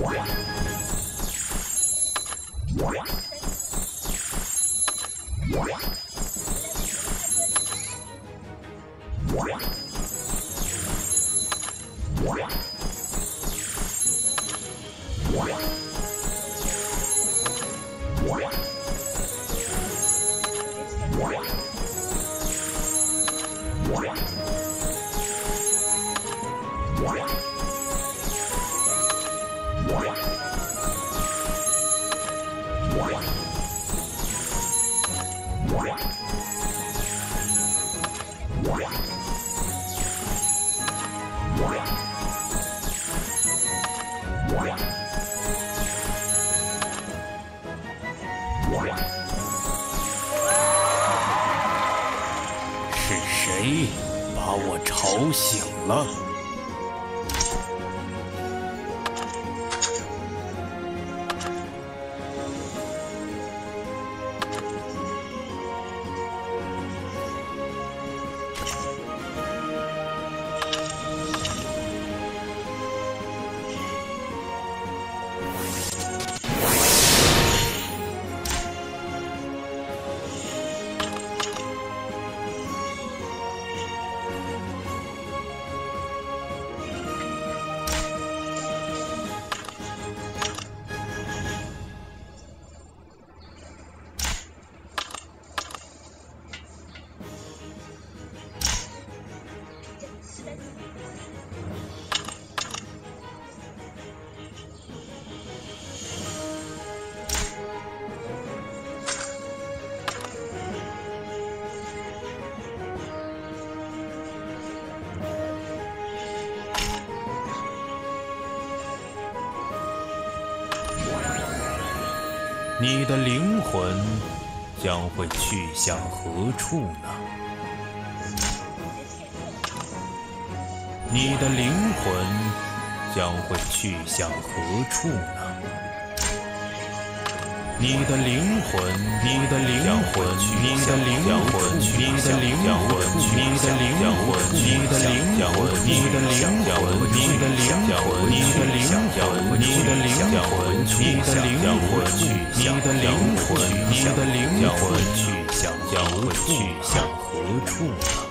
What? 是谁把我吵醒了？你的灵魂将会去向何处呢？你的灵魂将会去向何处呢？你的灵魂，你的灵魂，你的灵魂，你的灵魂，你的灵魂，你的灵魂，你的灵魂，你的灵魂，你的灵魂，你的灵魂，你的灵魂，你的灵魂，你的灵魂，去向何处？去向何处？